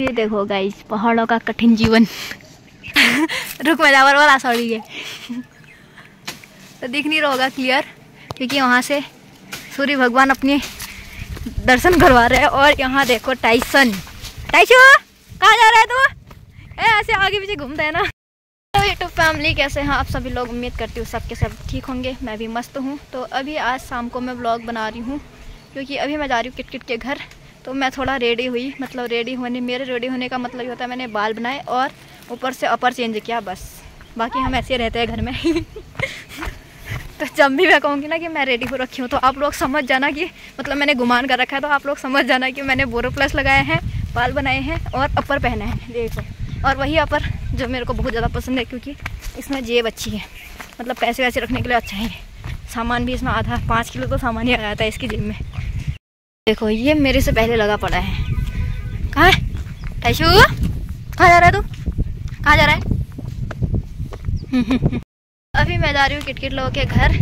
ये देखो गाइस पहाड़ों का कठिन जीवन। रुक मैं जावर वाला सॉरी है तो दिख नहीं रहा होगा क्लियर क्योंकि वहाँ से सूर्य भगवान अपने दर्शन करवा रहे हैं और यहाँ देखो टाइसन टाइशू कहाँ जा रहा है तू? ए, ऐसे आगे पीछे घूमता है ना। तो यूट्यूब फैमिली कैसे हैं आप सभी लोग? उम्मीद करती हूँ सबके सब ठीक होंगे। मैं भी मस्त हूँ। तो अभी आज शाम को मैं ब्लॉग बना रही हूँ, क्योंकि अभी मैं जा रही हूँ किट किट के घर। तो मैं थोड़ा रेडी हुई मतलब रेडी होने, मेरे रेडी होने का मतलब ये होता है मैंने बाल बनाए और ऊपर से अपर चेंज किया बस। बाकी हम ऐसे रहते हैं घर में। तो जब भी मैं कहूँगी ना कि मैं रेडी हो रखी हूँ तो आप लोग समझ जाना कि मतलब मैंने गुमान कर रखा है तो आप लोग समझ जाना कि मैंने बोरो प्लस लगाए हैं, बाल बनाए हैं और अपर पहने हैं, देखो। और वही अपर जो मेरे को बहुत ज़्यादा पसंद है, क्योंकि इसमें जेब अच्छी है। मतलब पैसे वैसे रखने के लिए अच्छा है। सामान भी इसमें आधा, पाँच किलो तो सामान ही आ जाता है इसकी जेब में। देखो, ये मेरे से पहले लगा पड़ा है। कहाँ है? टैशू कहाँ जा रहा है तू? कहाँ जा रहा है? अभी मैं जा रही हूँ किटकिट लोगों के घर,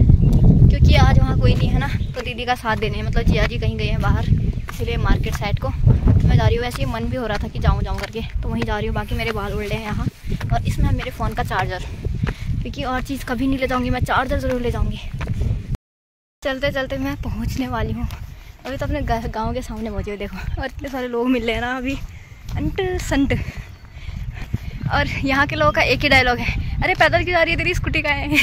क्योंकि आज वहाँ कोई नहीं है ना तो दीदी का साथ देने मतलब जिया जी कहीं गए हैं बाहर, इसीलिए मार्केट साइड को। मैं जा रही हूँ, वैसे ही मन भी हो रहा था कि जाऊँ जाऊँ करके तो वहीं जा रही हूँ। बाकी मेरे बाल उड़ हैं यहाँ, और इसमें है मेरे फ़ोन का चार्जर क्योंकि और चीज़ कभी नहीं ले जाऊँगी, मैं चार्जर ज़रूर ले जाऊँगी। चलते चलते मैं पहुँचने वाली हूँ। अभी तो अपने गाँव के सामने पहुँचे देखो। और इतने सारे लोग मिल रहे हैं ना अभी। अंट संट और यहाँ के लोगों का एक ही डायलॉग है। अरे, पैदल की जा रही है तेरी? स्कूटी का है।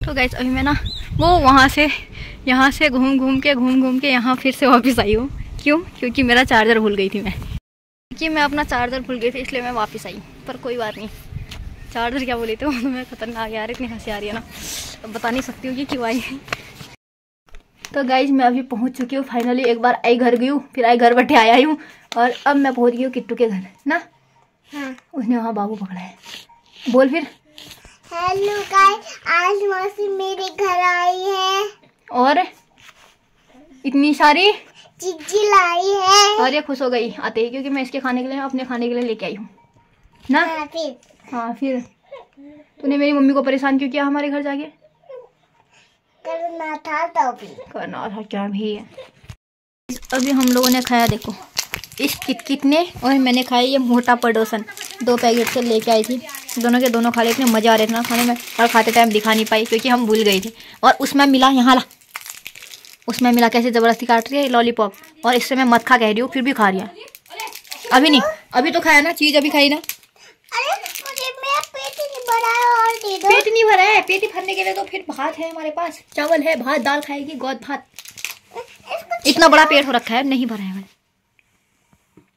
तो गैस अभी मैं ना वो वहाँ से, यहाँ से घूम घूम के घूम घूम के यहाँ फिर से वापस आई हूँ। क्यों? क्योंकि मेरा चार्जर भूल गई थी मैं। क्योंकि मैं अपना चार्जर भूल गई थी इसलिए मैं वापस आई पर कोई बात नहीं। चार्जर क्या बोले थे वो? तो मैं खतरनाक यार इतनी हँसी आ रही है ना। अब बता नहीं सकती हूँ कि क्यों आई। तो गाइज़ मैं अभी पहुँच चुकी हूँ फाइनली एक बार आई घर गई हूँ फिर आई घर बैठे आया हूँ और अब मैं पहुँच गई हूँ किट्टू के घर ना? हाँ। उसने वहाँ बाबू पकड़ा है। बोल फिर। हेलो गाइस आज मौसी मेरे घर आई है। और? इतनी सारी? चिज्जी लाई है। और ये खुश हो गई आते ही क्योंकि मैं इसके खाने के लिए अपने खाने के लिए लेके आई हूँ। ना? हाँ, फिर। हाँ फिर। तूने मेरी मम्मी को परेशान क्यों किया हमारे घर जाके? करना था तो भी करना था क्या भी है। अभी हम लोगों ने खाया देखो। इस किटकिट ने और मैंने खाया ये मोटा पड़ोसन। दो पैकेट से लेके आई थी। दोनों के दोनों खा रहे इतने मज़ा आ रहे थे ना खाने में और खाते टाइम दिखा नहीं पाई क्योंकि हम भूल गए थे। और उसमें मिला यहाँ ला। उसमें मिला कैसे ज़बरदस्ती काट रही है लॉलीपॉप और इससे मैं मत खा कह रही हूँ फिर भी खा रही है। अभी नहीं अभी तो खाया ना चीज़ अभी खाई ना। पेट नहीं भरा है पेट है भरने के लिए तो फिर भात है हमारे पास चावल है भात दाल खाएगी गौद भात। इतना बड़ा पेट हो रखा है नहीं भरा है मैंने।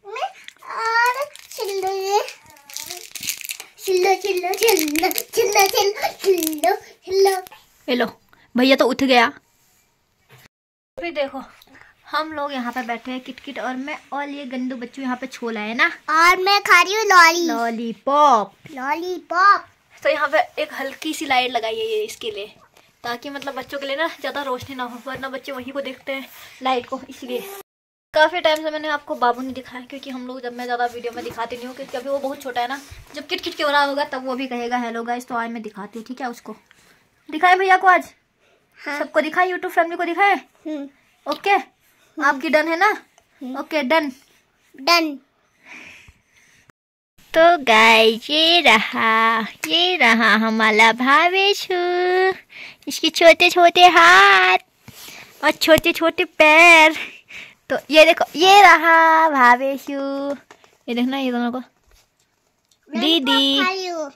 मैं और चिल्लो ये। चिल्लो चिल्लो चिल्लो चिल्लो चिल्लो चिल्लो चिल्लो ये लो भैया तो उठ गया। अभी देखो। हम लोग यहाँ पे बैठे हैं किटकिट और मैं और ये गंदू बच्चू यहाँ पे छोला है ना? और मैं खा रही हूँ लॉली लॉलीपॉप। लॉलीपॉप। तो यहाँ पे एक हल्की सी लाइट लगाई है ये इसके लिए ताकि मतलब बच्चों के लिए ना ज़्यादा रोशनी ना हो वरना बच्चे वहीं को देखते हैं लाइट को इसलिए। काफ़ी टाइम से मैंने आपको बाबू नहीं दिखाया क्योंकि हम लोग जब मैं ज़्यादा वीडियो में दिखाती नहीं हूँ क्योंकि अभी वो बहुत छोटा है ना जब किट किट के हो रहा होगा तब वो भी कहेगा हेलो गाइस तो आज मैं दिखाती हूँ ठीक है उसको? दिखाए भैया को आज? हाँ। सबको दिखाए यूट्यूब फैमिली को दिखाए? हम्म। ओके आपकी डन है ना? ओके डन डन तो गाय ये रहा ये रहा हमारा भावेशु। इसके छोटे छोटे हाथ और छोटे छोटे पैर। तो ये देखो ये रहा भावेश। ये देखना ये दोनों को। दीदी। रही हूँ।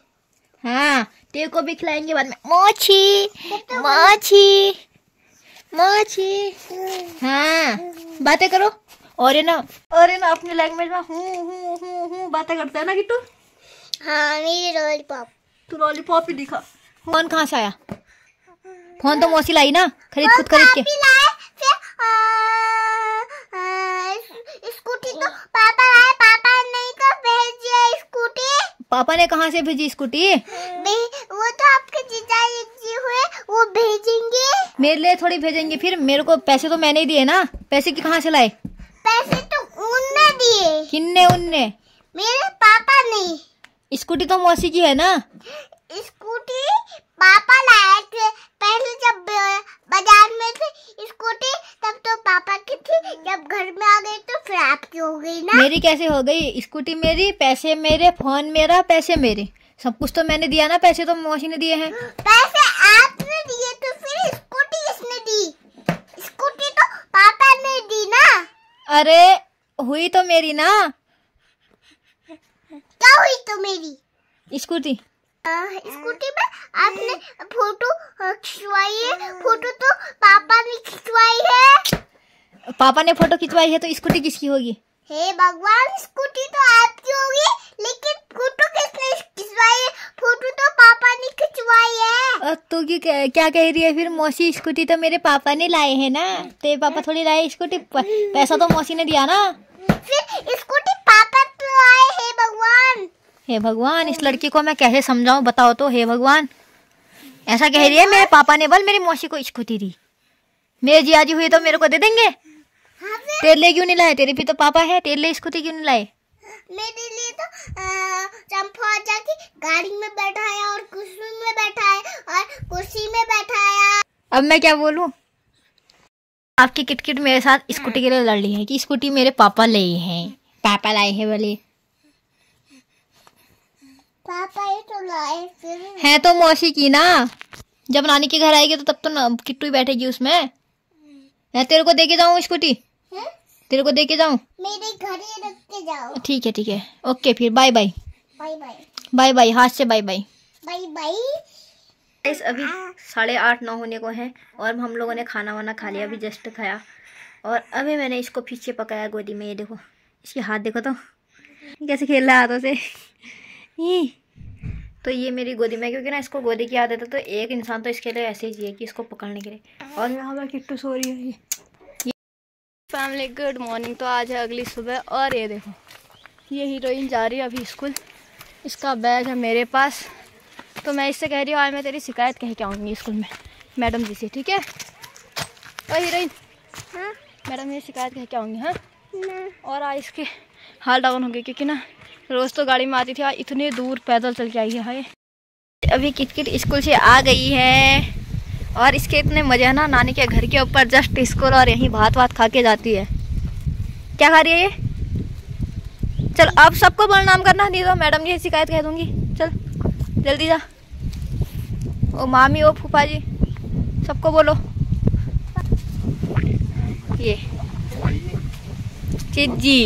तेरे को भी खिलाएँगे बाद में। मोची मोची। हाँ बातें करो। और ना और ना अपनी लैंग्वेज में हूँ हूँ हूँ हूँ बातें करता है ना कि तू हाँ मेरी लॉलीपॉप तू लॉलीपॉप ही दिखा। फ़ोन कहाँ से आया? फ़ोन तो मौसी लाई ना खरीद खुद खरीद के। स्कूटी तो पापा लाए पापा नहीं तो भेजिए स्कूटी। पापा ने कहाँ से भेजी स्कूटी? वो तो आपके जीजा जी हुए वो भेजेंगे। मेरे लिए थोड़ी भेजेंगे फिर मेरे को पैसे तो मैंने ही दिए ना। पैसे की कहाँ से लाए? पैसे तो उनने दिए। किन्ने उनने? मेरे पापा नहीं स्कूटी तो मौसी की है ना? स्कूटी पापा लाए थे। पहले जब बाज़ार में थे स्कूटी तब तो पापा की थी। जब घर में आ गई तो फिर आपकी हो गई ना? मेरी कैसे हो गई? स्कूटी मेरी पैसे मेरे फ़ोन मेरा पैसे मेरे। सब कुछ तो मैंने दिया ना पैसे तो मौसी ने दिए हैं। पैसे आपने दिए तो फिर स्कूटी किसने दी स्कूटी तो पापा ने दी ना। अरे हुई तो मेरी ना। क्या हुई तो मेरी? स्कूटी। स्कूटी में आपने फ़ोटो खिंचवाई है। फ़ोटो तो पापा ने खिंचवाई है। पापा ने फ़ोटो खिंचवाई है तो स्कूटी किसकी होगी? हे भगवान स्कूटी तो आपकी होगी लेकिन फ़ोटो किसने खिंचवाई है? फ़ोटो तो पापा ने खिंचवाई है और तू की क्या क्या कह रही है फिर? मौसी स्कूटी तो मेरे पापा ने लाए हैं ना। तेरे पापा थोड़ी लाए स्कूटी पैसा तो मौसी ने दिया ना? फिर स्कूटी पापा तो आए हे भगवान। हे भगवान इस लड़की को मैं कैसे समझाऊं? बताओ तो हे भगवान। ऐसा कह रही है मेरे पापा ने बोल मेरी मौसी को स्कूटी दी। मेरी जियाजी हुई तो मेरे को दे देंगे। हाँ तेरे लिए क्यों नहीं लाए? तेरे भी तो पापा है तेरे लिए स्कूटी क्यों नहीं लाए? मेरे लिए तो चंपा जाके गाड़ी में बैठाया और कुर्सी में बैठाया और कुर्सी में बैठाया अब मैं क्या बोलूँ? आपकी किटकिट मेरे साथ स्कूटी के लिए लड़ रही है कि स्कूटी मेरे पापा ले हैं पापा लाए हैं बोले। पापा ये तो लाए फिर। है तो मौसी की ना। जब नानी के घर आएगी तो तब तो ना किट्टू ही बैठेगी उसमें। मैं तेरे को दे के जाऊँ स्कूटी? तेरे को दे के जाऊँ? मेरे घर ही रख के जाओ। ठीक है ठीक है। ओके फिर bye bye bye bye bye bye हाथ से bye bye bye bye guys अभी साढ़े आठ नौ होने को है और हम लोगों ने खाना वाना खा लिया अभी जस्ट खाया। और अभी मैंने इसको पीछे पकाया गोदी में ये देखो। इसके हाथ देखो तो। कैसे खेल रहा है हाथों से। तो ये मेरी गोदी में क्योंकि ना इसको गोदी की आदत है तो एक इंसान तो इसके लिए ऐसे ही चाहिए कि इसको पकड़ने के लिए। और यहाँ पर किट्टू सो रही है ये। फैमिली गुड मॉर्निंग तो आज है अगली सुबह और ये देखो। ये हीरोइन जा रही है अभी स्कूल इसका बैग है मेरे पास। तो मैं इससे कह रही हूँ आज मैं तेरी शिकायत कह के आऊँगी स्कूल में मैडम जी से ठीक है? ओ हीरोइन हाँ? मैडम ये शिकायत कह के आऊँगी हाँ? और आज इसके हाल डाउन हो गए क्योंकि ना रोज़ तो गाड़ी में आती थी आज इतने दूर पैदल चल के आई है हाय। अभी किटकिट स्कूल से आ गई है और इसके इतने मज़े हैं ना नानी के घर के ऊपर जस्ट स्कूल और यहीं भात वात खा के जाती है। क्या खा रही है ये? चल अब सबको प्रणाम करना नहीं तो मैडम जी शिकायत कह दूँगी। चल जल्दी जा। ओ मामी ओ फूफा जी सबको बोलो। ये। चिज्जी